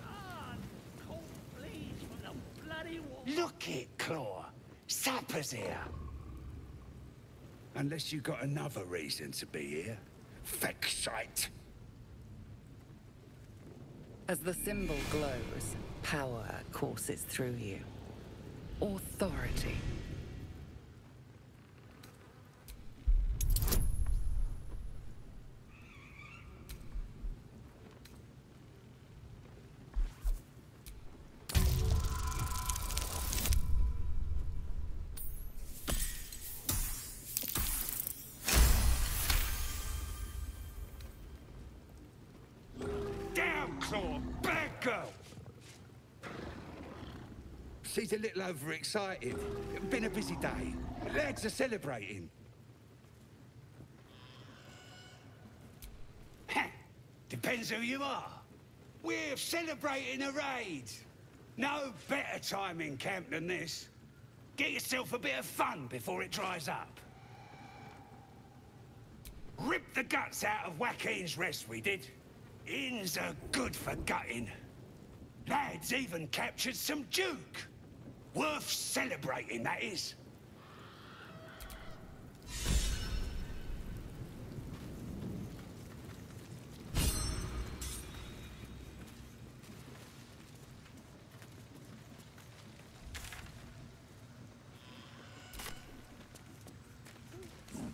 God, cold bleeds from the bloody wall. Look it, Claw. Supper's here. Unless you got another reason to be here. Fexite. As the symbol glows, power courses through you. Authority. Overexcited. Been a busy day. Lads are celebrating. Depends who you are. We're celebrating a raid. No better time in camp than this. Get yourself a bit of fun before it dries up. Rip the guts out of Waukeen's rest, we did. Inns are good for gutting. Lads even captured some Duke. Worth celebrating, that is.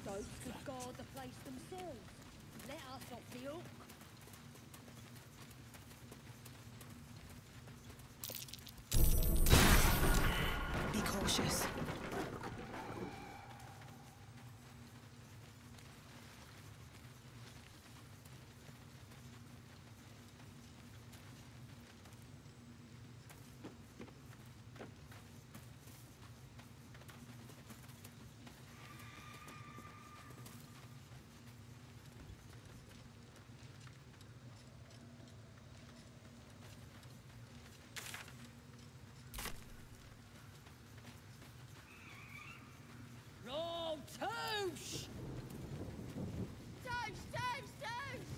Ghosts could guard the place themselves. Let us off the hook. Cautious. Roll touche! Toast, toast, toast!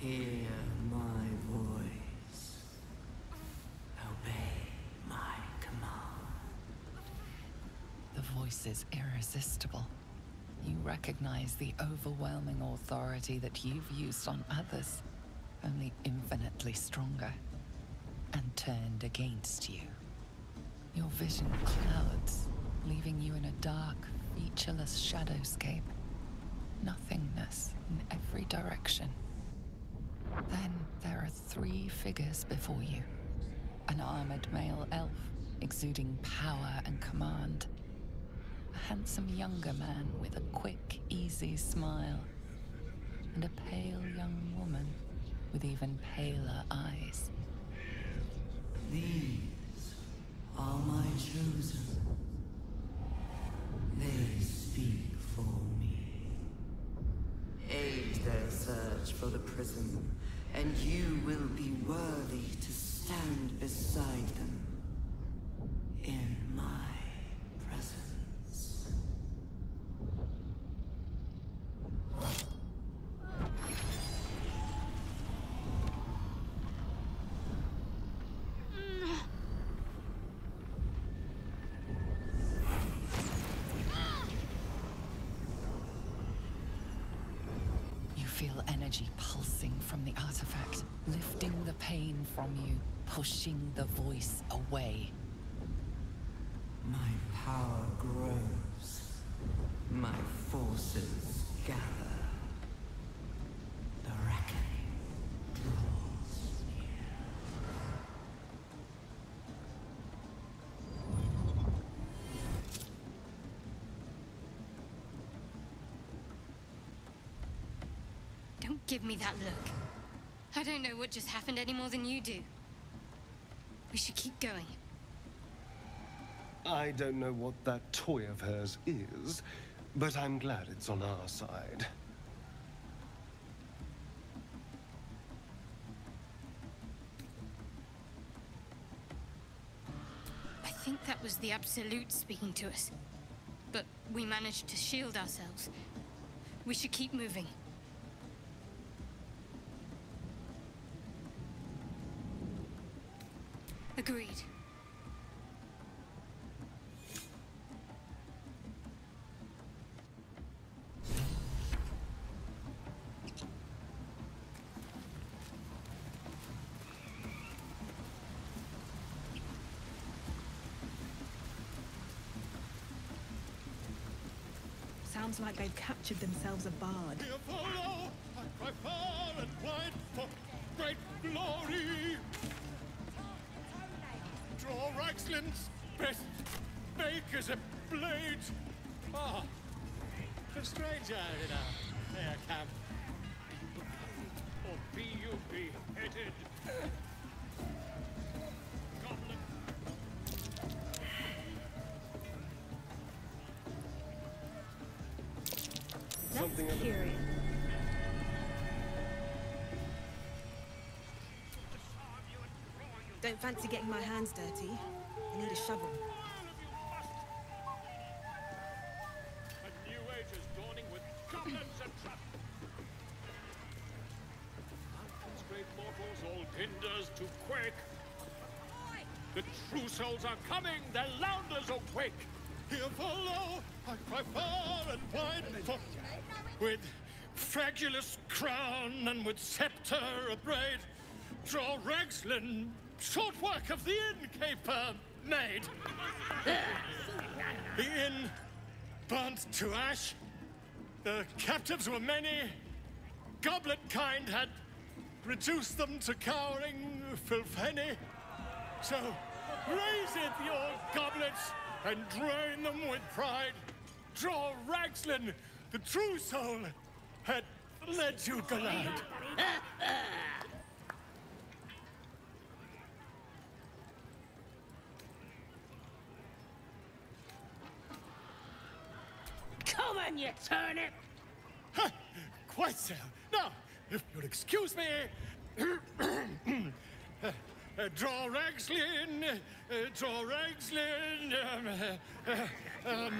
Hear my voice. Obey my command. The voice is irresistible. You recognize the overwhelming authority that you've used on others, only infinitely stronger, and turned against you. Your vision clouds, leaving you in a dark, featureless shadowscape. Nothingness in every direction. Then there are three figures before you an armored male elf, exuding power and command. A handsome younger man with a quick, easy smile. And a pale young woman with even paler eyes. These are my chosen. They speak for me. Aid their search for the prison, and you will be worthy to stand beside them in my presence. You feel energy pulsing from the artifact, lifting the pain from you, pushing the voice away. My power grows. My forces gather. Give me that look. I don't know what just happened any more than you do. We should keep going. I don't know what that toy of hers is, but I'm glad it's on our side. I think that was the Absolute speaking to us. But we managed to shield ourselves. We should keep moving. Agreed. Sounds like they've captured themselves a bard. Here follow, I cry far and wide for great glory. Dror Ragzlin's best make as a blade. Ah, a stranger in our fair camp. Or be you beheaded. Don't fancy getting my hands dirty. I need a shovel. Draw Ragslin, short work of the innkeeper made. The inn burnt to ash. The captives were many. Goblet kind had reduced them to cowering filfenny. So raise it, your goblets, and drain them with pride. Dror Ragzlin, the true soul, had led you glad. You turnip! Ha! Quite so. Now, if you'll excuse me, uh, uh, Dror Ragzlin, uh, Dror Ragzlin. Um, um,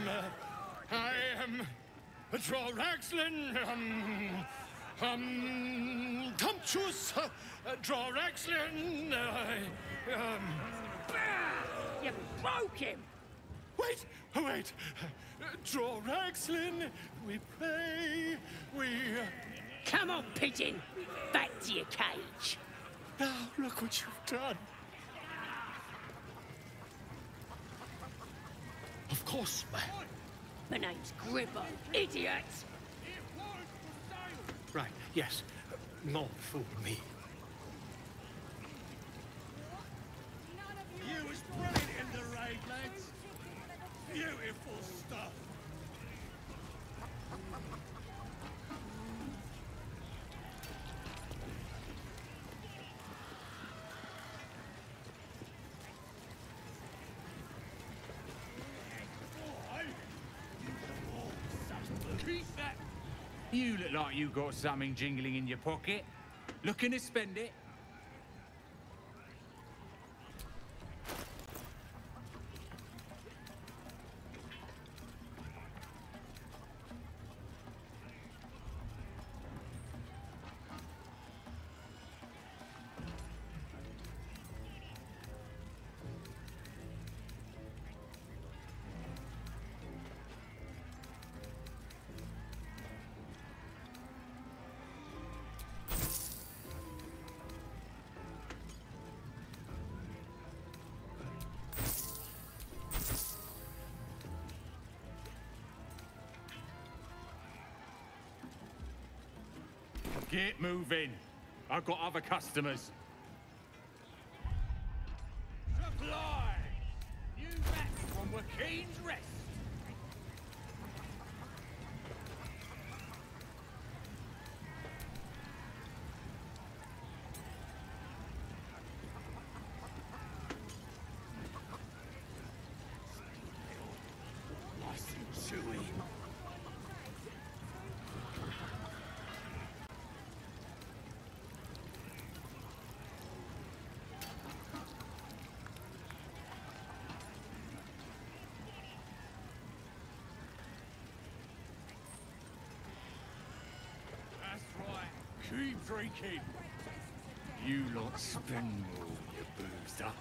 I am uh, Dror Ragzlin. Um, um, Tumptuous, Dror Ragzlin. Um, You broke him! Wait, wait. Dror Ragzlin, we pray, we. Uh, Come on, pigeon! Back to your cage! now look what you've done. Of course, ma'am. My name's Gribbo, idiot! Right, yes. Not fool me. Beautiful stuff. You look like you got something jingling in your pocket. Looking to spend it? Get moving. I've got other customers. Supply! New back from Waukeen's Rest. Keep drinking. You lot spend all your boozed up.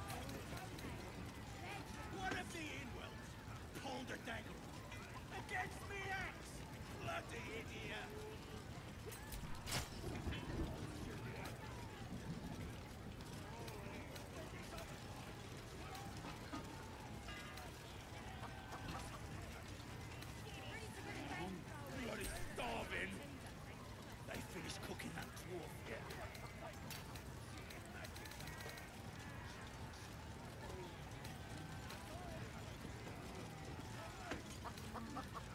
What of the Inwells pulled a dagger against me axe? Bloody idiot! Bloody starving! They finished cooking that dwarf yet?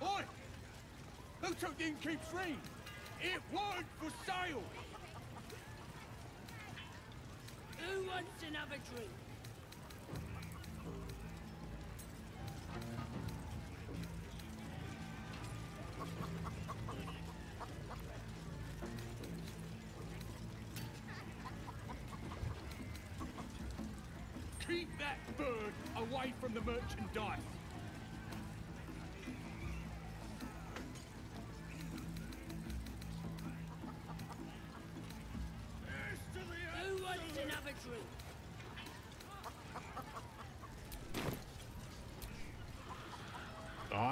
Oi! Who took the innkeep's ring? It weren't for sale! Who wants another drink? Keep that bird away from the merchandise!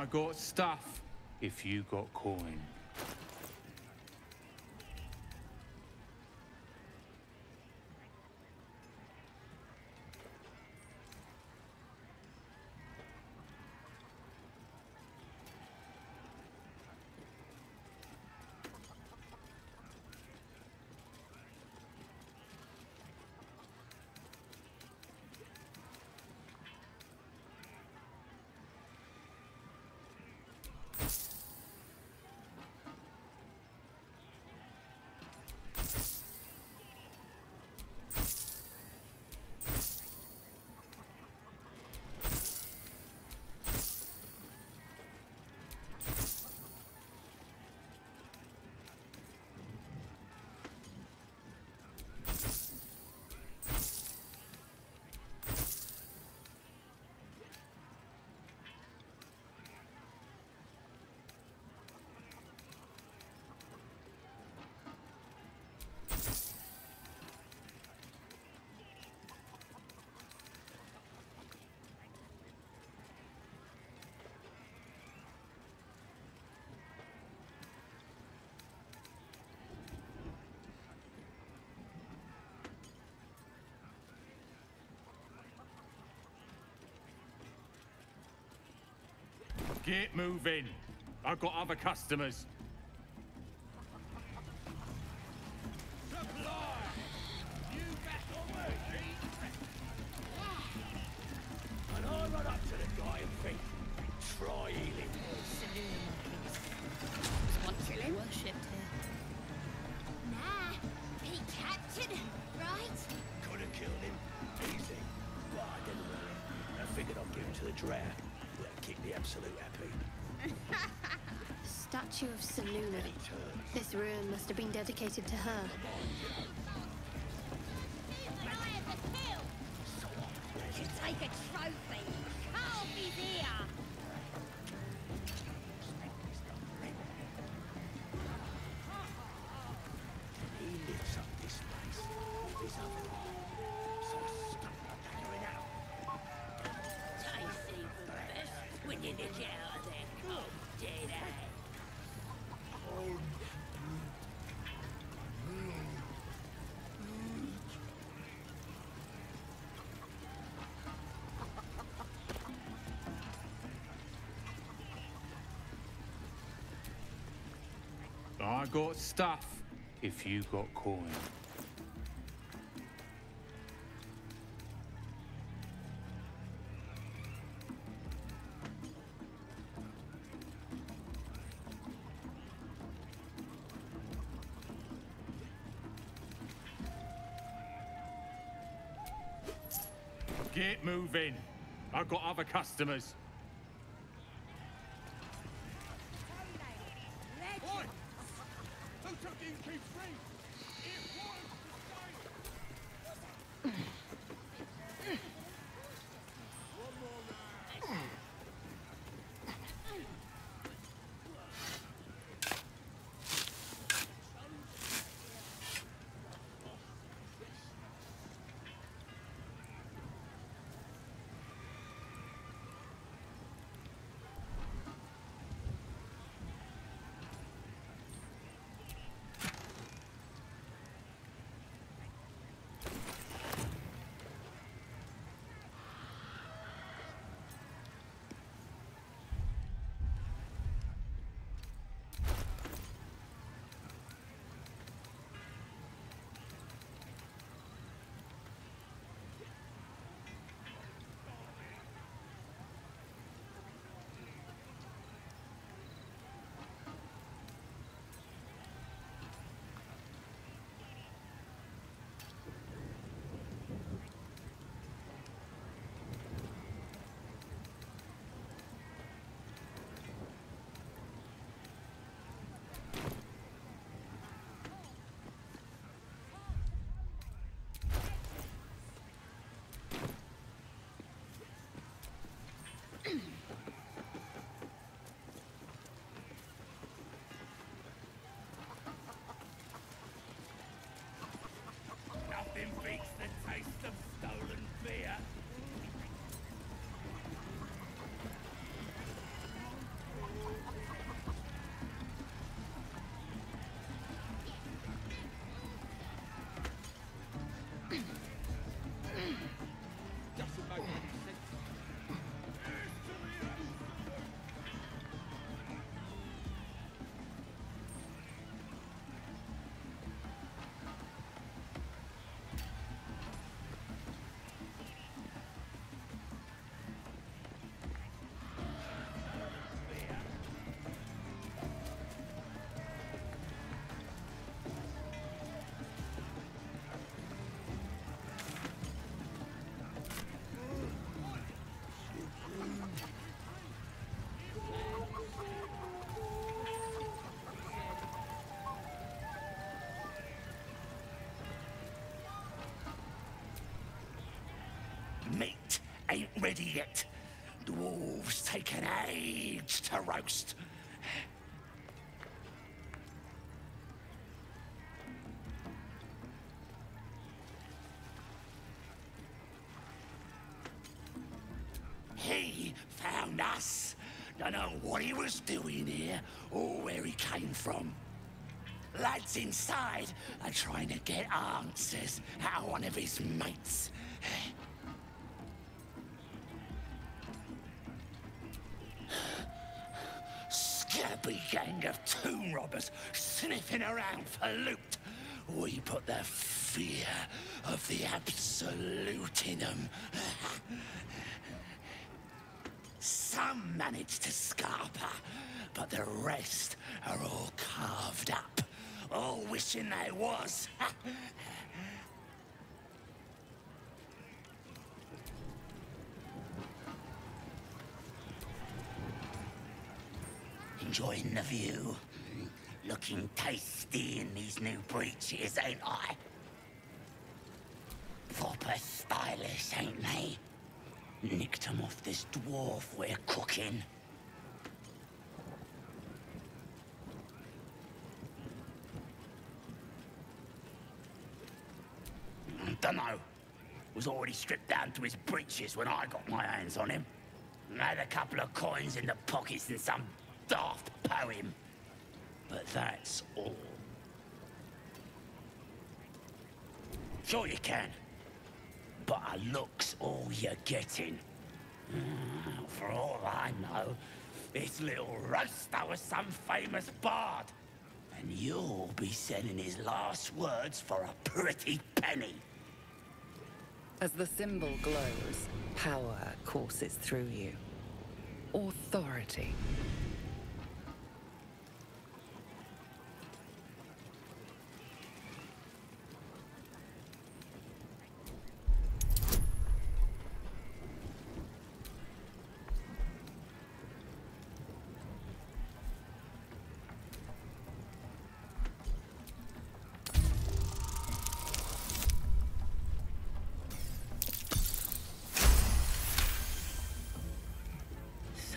I got stuff if you got coin. Get moving. I've got other customers. Statue of Selûne. This ruin must have been dedicated to her. You take a trophy. Cut off his I got stuff if you got coin. Get moving. I've got other customers. Meat ain't ready yet. Dwarves take an age to roast. He found us. Don't know what he was doing here or where he came from. Lads inside are trying to get answers out of one of his mates. Gang of tomb robbers sniffing around for loot. We put the fear of the absolute in them. Some managed to scarper, but the rest are all carved up, all wishing they was. Enjoying the view. Looking tasty in these new breeches, ain't I? Proper stylish, ain't they? Nicked 'em off this dwarf we're cooking. Mm, Dunno. Was already stripped down to his breeches when I got my hands on him. Had a couple of coins in the pockets and some daft poem. But that's all. Sure you can. But a look's all you're getting. Mm, For all I know, this little roaster was some famous bard. And you'll be sending his last words for a pretty penny. As the symbol glows, power courses through you. Authority.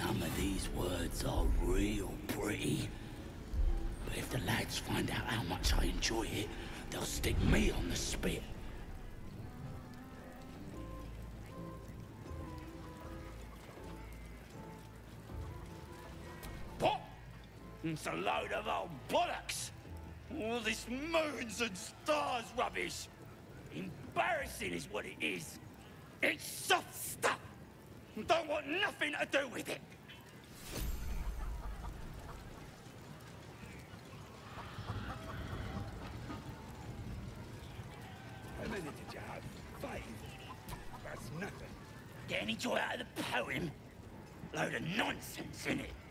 Some of these words are real pretty. But if the lads find out how much I enjoy it, they'll stick me on the spit. What? It's a load of old bollocks. All this moons and stars rubbish. Embarrassing is what it is. It's soft stuff. Don't want nothing to do with it. How many did you have? Five? That's nothing. Get any joy out of the poem? Load of nonsense in it.